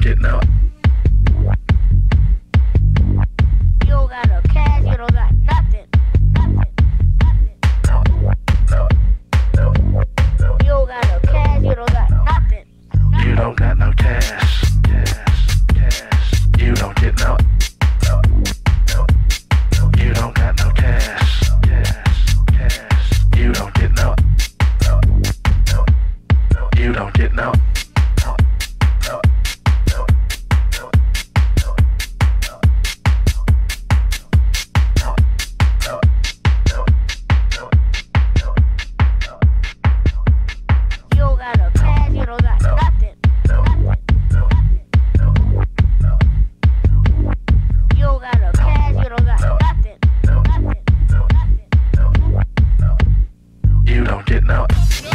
Getting out. You don't got no cash, you don't got nothing. You don't got no cash, you don't got nothing. You don't got no cash. You don't get no. You don't got no cash. You don't get no. You don't get no. you don't get no.